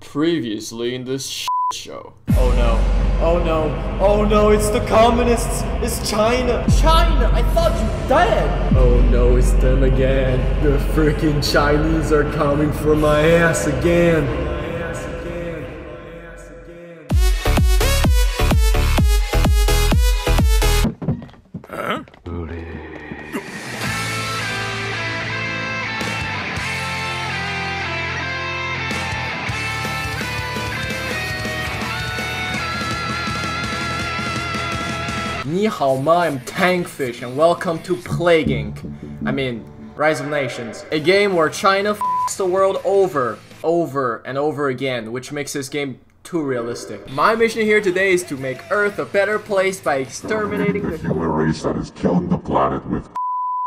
Previously in this shit show. Oh no. Oh no. Oh no, it's the communists. It's China. China, I thought you dead. Oh no, it's them again. The freaking Chinese are coming for my ass again. Ni hao ma, I'm Tankfish, and welcome to Plague Inc. I mean, Rise of Nations. A game where China f***s the world over, over, and over again, which makes this game too realistic. My mission here today is to make Earth a better place by exterminating the ...human race that is killing the planet with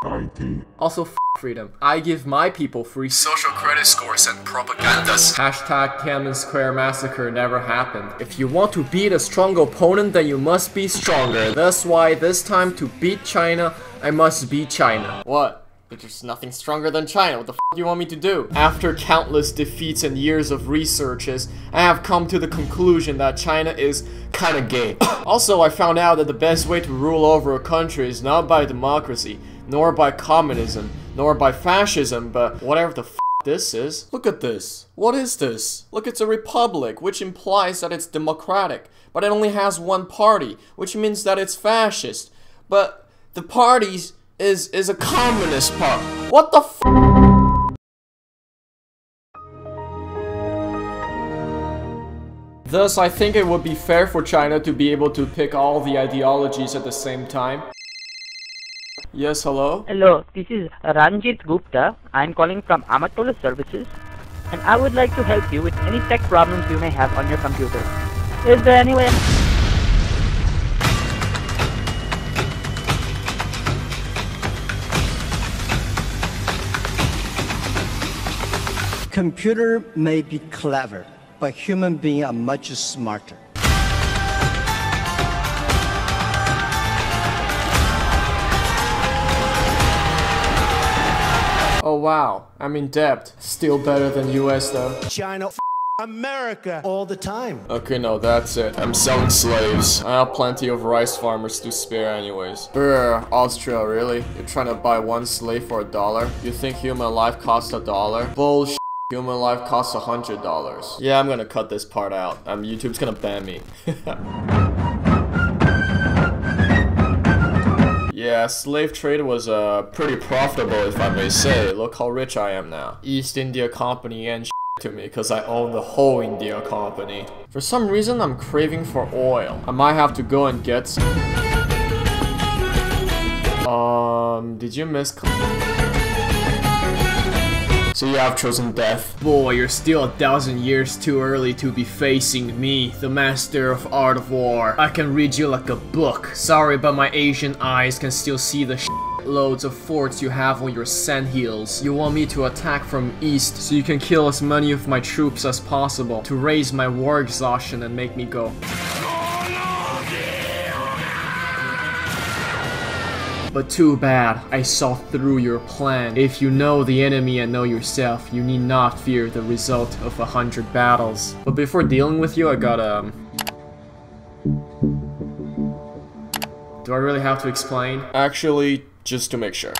IT. Also, f freedom. I give my people free social credit scores and propagandas. Hashtag Tiananmen Square Massacre never happened. If you want to beat a strong opponent, then you must be stronger. That's why this time to beat China, I must beat China. What? There's nothing stronger than China. What the f do you want me to do? After countless defeats and years of researches, I have come to the conclusion that China is kinda gay. also, I found out that the best way to rule over a country is not by democracy, nor by communism, nor by fascism, but whatever the f this is. Look at this. What is this? Look, it's a republic, which implies that it's democratic, but it only has one party, which means that it's fascist. But the party is is a communist party. What the f Thus, I think it would be fair for China to be able to pick all the ideologies at the same time. Yes, hello? Hello, this is Ranjit Gupta. I'm calling from Amatola Services and I would like to help you with any tech problems you may have on your computer. Is there any way... Computer may be clever, but human beings are much smarter. Oh wow, I'm in debt. Still better than US though. China, f- America, all the time. Okay, no, that's it. I'm selling slaves. I have plenty of rice farmers to spare anyways. Brr, Austria, really? You're trying to buy one slave for a dollar? You think human life costs a dollar? Bullshit. Human life costs a hundred dollars. Yeah, I'm gonna cut this part out. Um, YouTube's gonna ban me. Yeah, slave trade was uh, pretty profitable if I may say. Look how rich I am now. East India Company and to me because I own the whole India Company. For some reason, I'm craving for oil. I might have to go and get some. Um, did you miss... So yeah, I've chosen death. Boy, you're still a thousand years too early to be facing me, the master of art of war. I can read you like a book. Sorry, but my Asian eyes can still see the loads of forts you have on your sand hills. You want me to attack from east so you can kill as many of my troops as possible to raise my war exhaustion and make me go. But too bad, I saw through your plan. If you know the enemy and know yourself, you need not fear the result of a hundred battles. But before dealing with you, I gotta... Um... Do I really have to explain? Actually, just to make sure.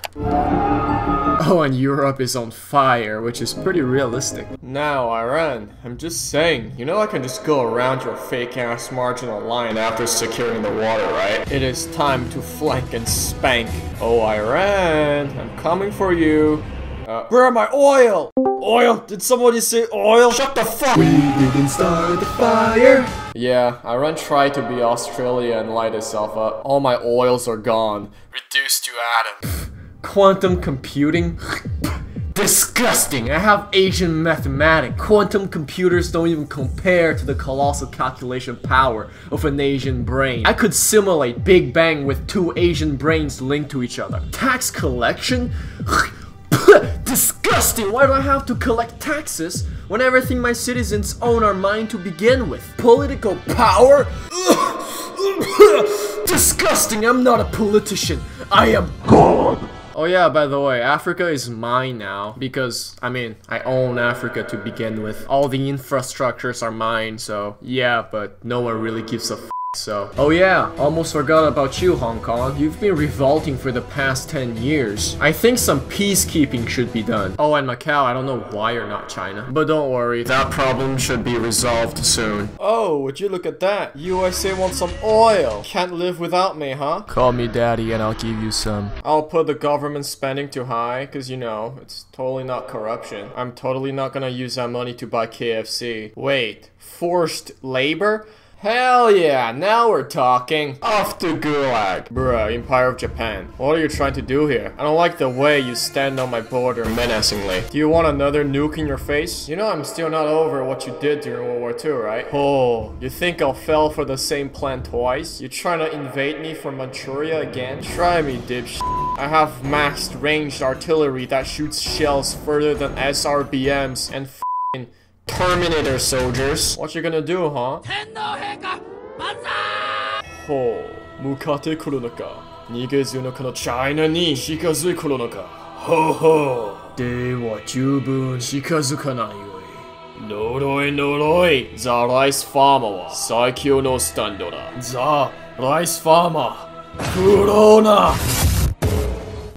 Oh, and Europe is on fire, which is pretty realistic. Now, Iran, I'm just saying, you know I can just go around your fake-ass Maginot line after securing the water, right? It is time to flank and spank. Oh, Iran, I'm coming for you. Uh, where are my oil? Oil? Did somebody say oil? Shut the fuck! We didn't start the fire. Yeah, Iran tried to be Australia and light itself up. All my oils are gone. Reduced to atoms. Quantum computing? Disgusting! I have Asian mathematics. Quantum computers don't even compare to the colossal calculation power of an Asian brain. I could simulate Big Bang with two Asian brains linked to each other. Tax collection? Disgusting! Why do I have to collect taxes when everything my citizens own are mine to begin with? Political power? Disgusting! I'm not a politician. I am God! Oh yeah, by the way, Africa is mine now because, I mean, I own Africa to begin with. All the infrastructures are mine, so yeah, but no one really gives a so, oh yeah, almost forgot about you, Hong Kong. You've been revolting for the past 10 years. I think some peacekeeping should be done. Oh, and Macau, I don't know why you're not China. But don't worry, that problem should be resolved soon. Oh, would you look at that? USA wants some oil. Can't live without me, huh? Call me daddy and I'll give you some. I'll put the government spending too high, cause you know, it's totally not corruption. I'm totally not gonna use that money to buy KFC. Wait, forced labor? Hell yeah, now we're talking. Off to Gulag. Bruh, Empire of Japan. What are you trying to do here? I don't like the way you stand on my border menacingly. Do you want another nuke in your face? You know I'm still not over what you did during World War II, right? Oh, you think I'll fell for the same plan twice? You trying to invade me from Manchuria again? Try me, dipsh. I have maxed ranged artillery that shoots shells further than SRBMs and Terminator soldiers. What you gonna do, huh? ほう、向かってくるのか。逃げずのこのチャイナに近づいくるのか。ほうほう。では十分近づかないよい。呪い呪い。ザ・ライスファーマーは最強のスタンドだ。ザ・ライスファーマー。クローナ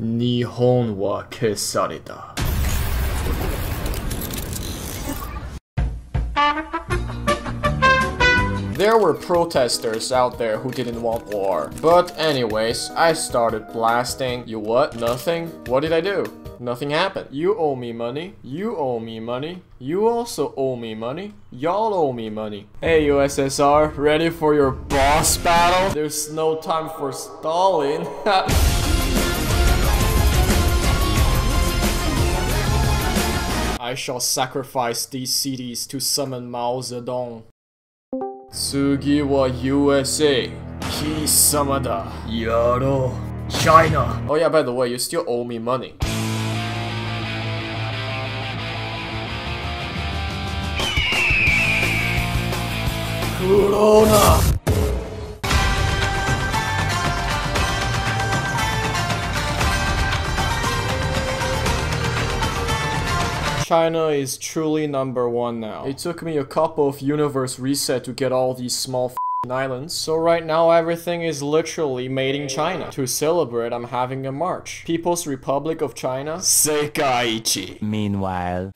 日本は消された。There were protesters out there who didn't want war. But anyways, I started blasting. You what? Nothing? What did I do? Nothing happened. You owe me money. You owe me money. You also owe me money. Y'all owe me money. Hey USSR, ready for your boss battle? There's no time for stalling. I shall sacrifice these cities to summon Mao Zedong. 次は USA 貴様だやろう China Oh yeah by the way you still owe me money Corona China is truly number one now. It took me a couple of universe reset to get all these small islands. So right now everything is literally made in China. To celebrate, I'm having a march. People's Republic of China, Sekaiichi. Meanwhile,